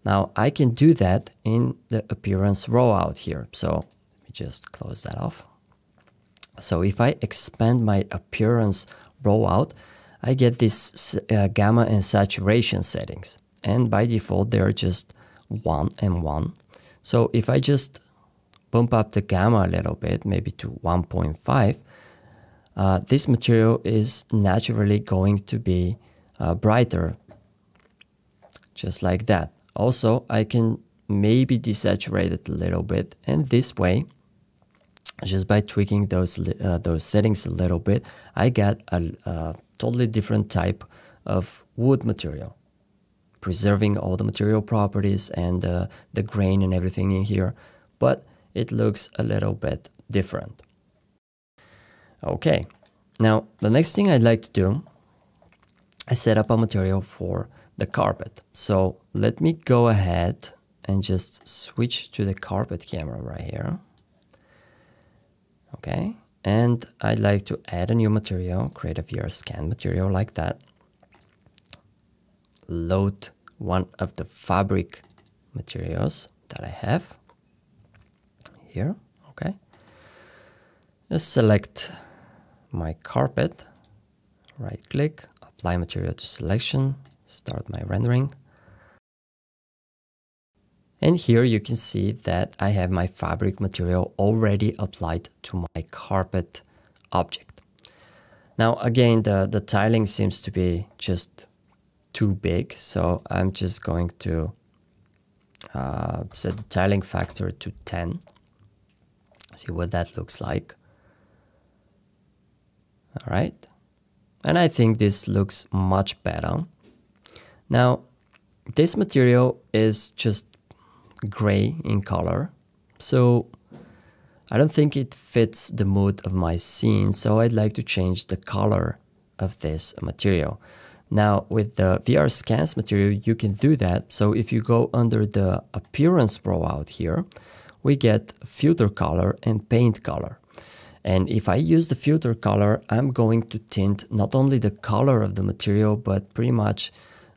Now I can do that in the appearance rollout here. So let me just close that off. So if I expand my appearance rollout, I get this uh, gamma and saturation settings. And by default, they're just 1 and 1. So if I just bump up the gamma a little bit, maybe to 1.5, uh, this material is naturally going to be uh, brighter, just like that. Also, I can maybe desaturate it a little bit, and this way, just by tweaking those uh, those settings a little bit, I get a, a totally different type of wood material, preserving all the material properties and uh, the grain and everything in here, but it looks a little bit different. Okay, now the next thing I'd like to do is set up a material for the carpet. So let me go ahead and just switch to the carpet camera right here. Okay, and I'd like to add a new material, create a VR scan material like that. Load one of the fabric materials that I have here, okay. Just select my carpet right click, apply material to selection, start my rendering. And here you can see that I have my fabric material already applied to my carpet object. Now again, the, the tiling seems to be just too big, so I'm just going to uh, set the tiling factor to 10. See what that looks like. All right. And I think this looks much better. Now, this material is just gray in color. So I don't think it fits the mood of my scene. So I'd like to change the color of this material. Now with the VR scans material, you can do that. So if you go under the appearance rollout here, we get filter color and paint color. And if I use the filter color, I'm going to tint not only the color of the material, but pretty much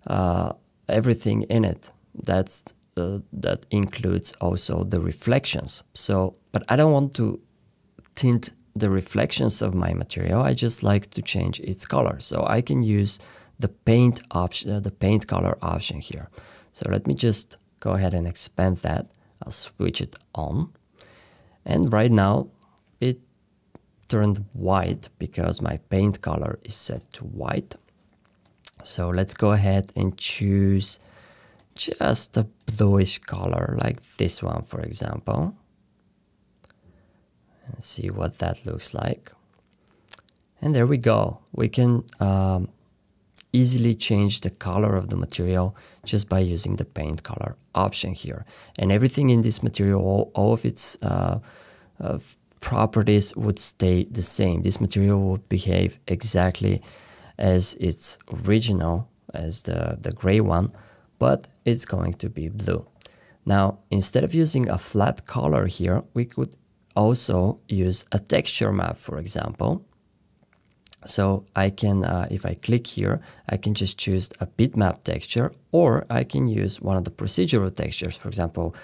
uh, everything in it. That's uh, that includes also the reflections. So, but I don't want to tint the reflections of my material. I just like to change its color. So I can use the paint option, uh, the paint color option here. So let me just go ahead and expand that. I'll switch it on. And right now turned white because my paint color is set to white. So let's go ahead and choose just a bluish color like this one, for example. And see what that looks like. And there we go. We can um, easily change the color of the material just by using the paint color option here. And everything in this material, all, all of its uh, uh, properties would stay the same. This material would behave exactly as its original, as the, the gray one, but it's going to be blue. Now, instead of using a flat color here, we could also use a texture map, for example. So I can, uh, if I click here, I can just choose a bitmap texture, or I can use one of the procedural textures. For example,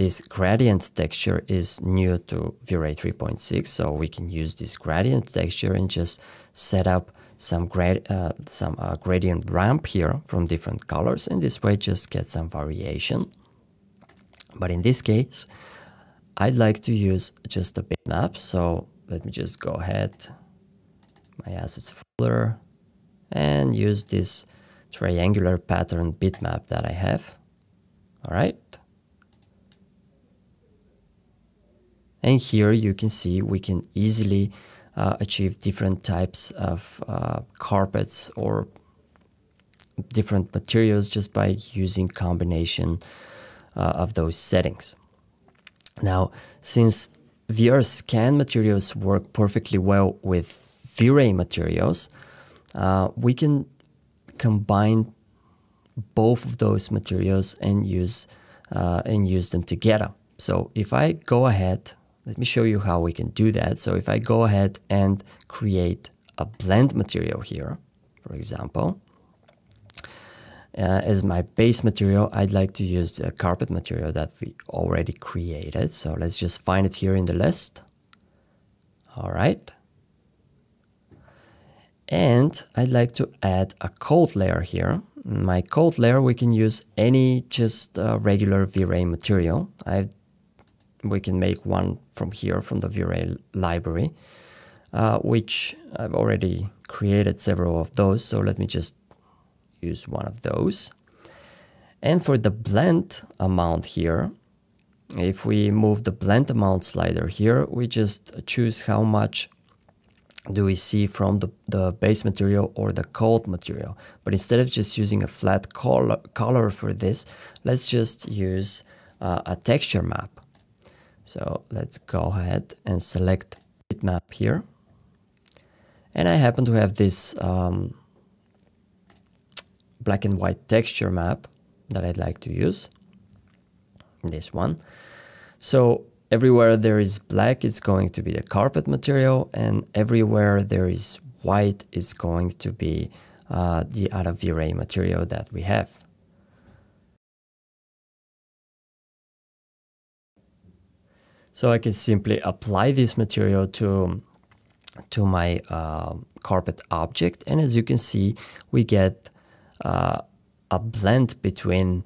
this gradient texture is new to V-Ray 3.6, so we can use this gradient texture and just set up some, grad uh, some uh, gradient ramp here from different colors, and this way just get some variation. But in this case, I'd like to use just a bitmap, so let me just go ahead my assets folder and use this triangular pattern bitmap that I have. All right. And here you can see we can easily uh, achieve different types of uh, carpets or different materials just by using combination uh, of those settings. Now, since VR scan materials work perfectly well with V-Ray materials, uh, we can combine both of those materials and use uh, and use them together. So if I go ahead, let me show you how we can do that. So if I go ahead and create a blend material here, for example, uh, as my base material, I'd like to use the carpet material that we already created. So let's just find it here in the list. All right. And I'd like to add a coat layer here. My coat layer, we can use any just uh, regular V-Ray material. i we can make one from here, from the V-Ray library, uh, which I've already created several of those. So let me just use one of those. And for the blend amount here, if we move the blend amount slider here, we just choose how much do we see from the, the base material or the coat material. But instead of just using a flat color, color for this, let's just use uh, a texture map. So let's go ahead and select bitmap here. And I happen to have this um, black and white texture map that I'd like to use. This one. So everywhere there is black is going to be the carpet material and everywhere there is white is going to be uh, the other V-Ray material that we have. So I can simply apply this material to to my uh, carpet object. And as you can see we get uh, a blend between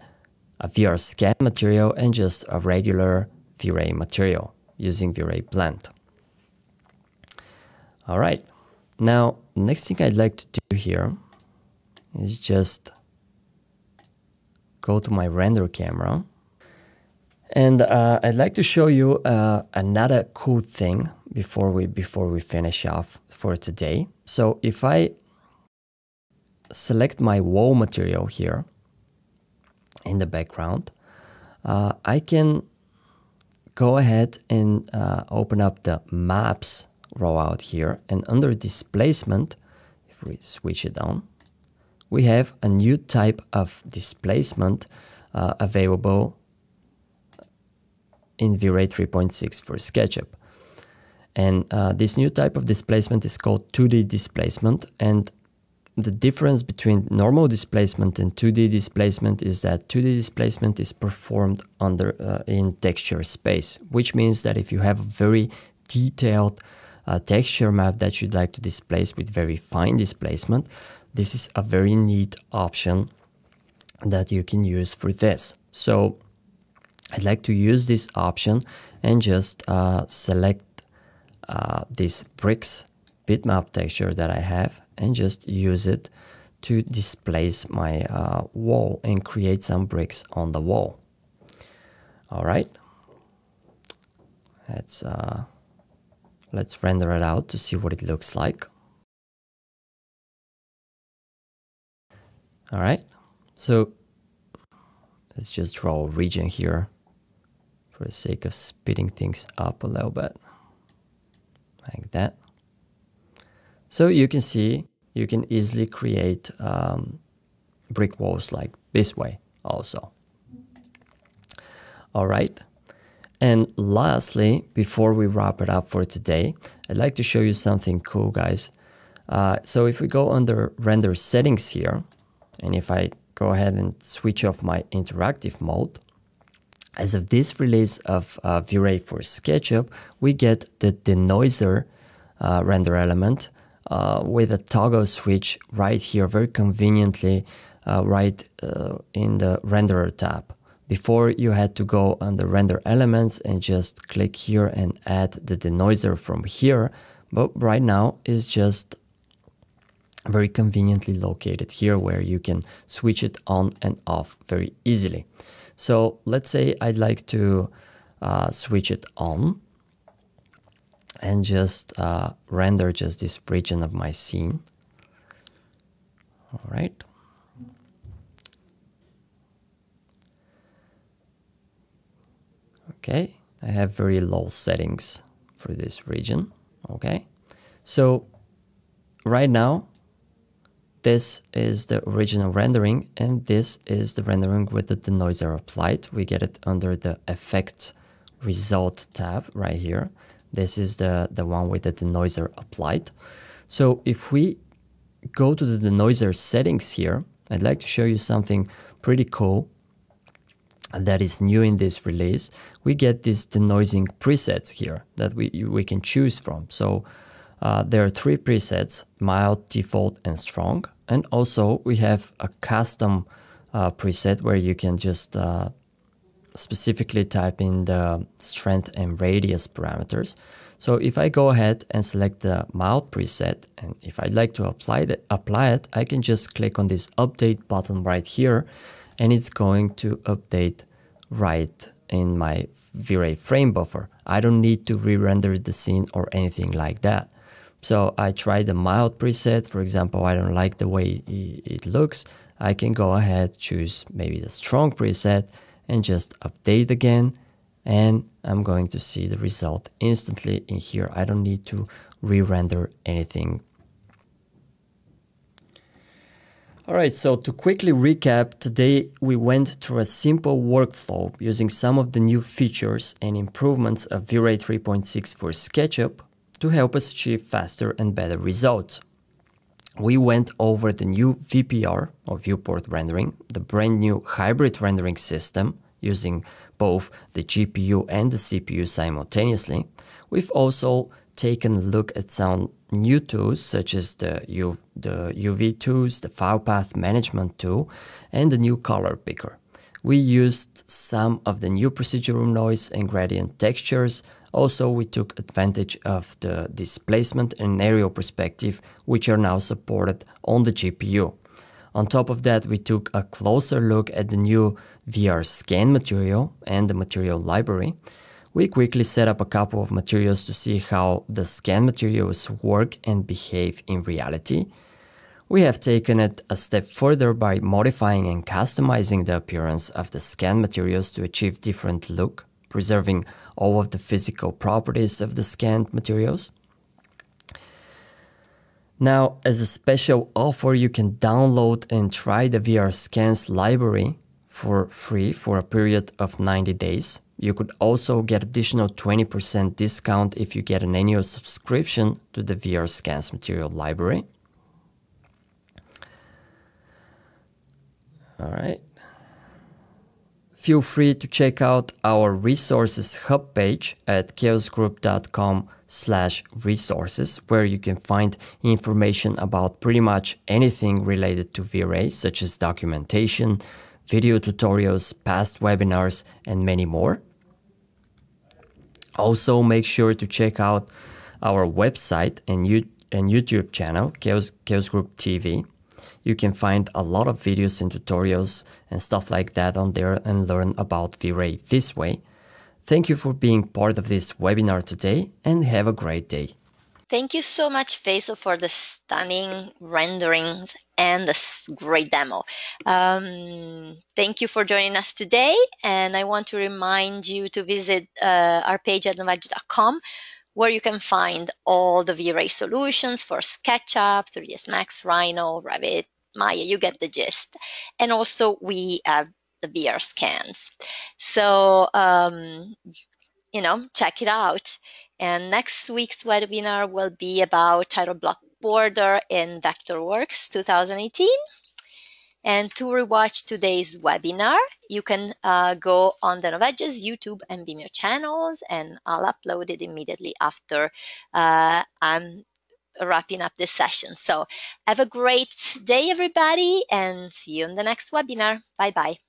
a VR scan material and just a regular V-Ray material using V-Ray blend. All right, now next thing I'd like to do here is just go to my render camera and uh, I'd like to show you uh, another cool thing before we before we finish off for today. So if I select my wall material here in the background, uh, I can go ahead and uh, open up the maps rollout here and under displacement, if we switch it on, we have a new type of displacement uh, available in V-Ray 3.6 for SketchUp. And uh, this new type of displacement is called 2D displacement. And the difference between normal displacement and 2D displacement is that 2D displacement is performed under uh, in texture space, which means that if you have a very detailed uh, texture map that you'd like to displace with very fine displacement, this is a very neat option that you can use for this. So I'd like to use this option and just uh, select uh, this bricks bitmap texture that I have and just use it to displace my uh, wall and create some bricks on the wall. All right, let's uh, let's render it out to see what it looks like. All right, so let's just draw a region here for the sake of speeding things up a little bit like that. So you can see you can easily create um, brick walls like this way also. All right. And lastly, before we wrap it up for today, I'd like to show you something cool, guys. Uh, so if we go under render settings here, and if I go ahead and switch off my interactive mode, as of this release of uh, V-Ray for SketchUp, we get the denoiser uh, render element uh, with a toggle switch right here, very conveniently uh, right uh, in the renderer tab. Before you had to go under render elements and just click here and add the denoiser from here, but right now it's just very conveniently located here where you can switch it on and off very easily. So let's say I'd like to uh, switch it on and just uh, render just this region of my scene. All right. Okay, I have very low settings for this region. Okay, so right now this is the original rendering and this is the rendering with the denoiser applied. We get it under the effects result tab right here. This is the, the one with the denoiser applied. So if we go to the denoiser settings here, I'd like to show you something pretty cool that is new in this release. We get these denoising presets here that we, we can choose from. So uh, there are three presets, mild, default, and strong. And also we have a custom uh, preset where you can just uh, specifically type in the strength and radius parameters. So if I go ahead and select the mild preset, and if I'd like to apply it, apply it, I can just click on this update button right here, and it's going to update right in my V-Ray frame buffer. I don't need to re-render the scene or anything like that. So I try the mild preset. For example, I don't like the way it looks. I can go ahead, choose maybe the strong preset and just update again. And I'm going to see the result instantly in here. I don't need to re-render anything. Alright, so to quickly recap, today we went through a simple workflow using some of the new features and improvements of V-Ray 3.6 for SketchUp to help us achieve faster and better results. We went over the new VPR or viewport rendering, the brand new hybrid rendering system using both the GPU and the CPU simultaneously. We've also taken a look at some new tools such as the, the UV tools, the file path management tool, and the new color picker. We used some of the new procedural noise and gradient textures. Also, we took advantage of the displacement and aerial perspective, which are now supported on the GPU. On top of that, we took a closer look at the new VR scan material and the material library. We quickly set up a couple of materials to see how the scan materials work and behave in reality. We have taken it a step further by modifying and customizing the appearance of the scan materials to achieve different look, preserving all of the physical properties of the scanned materials. Now, as a special offer, you can download and try the VR Scans library for free for a period of 90 days. You could also get additional 20% discount if you get an annual subscription to the VR Scans material library. All right. Feel free to check out our resources hub page at chaosgroup.com slash resources where you can find information about pretty much anything related to V-Ray such as documentation, video tutorials, past webinars, and many more. Also make sure to check out our website and, and YouTube channel, Chaos, Chaos Group TV. You can find a lot of videos and tutorials and stuff like that on there and learn about V-Ray this way. Thank you for being part of this webinar today and have a great day. Thank you so much, Veso, for the stunning renderings and this great demo. Um, thank you for joining us today. And I want to remind you to visit uh, our page at novedge.com where you can find all the V-Ray solutions for SketchUp, 3ds Max, Rhino, Revit, Maya, you get the gist. And also we have the VR scans. So, um, you know, check it out. And next week's webinar will be about title block border in Vectorworks 2018. And to rewatch today's webinar, you can uh, go on the Novedges YouTube and Vimeo channels, and I'll upload it immediately after uh, I'm Uh, wrapping up this session. So have a great day, everybody, and see you in the next webinar. Bye-bye.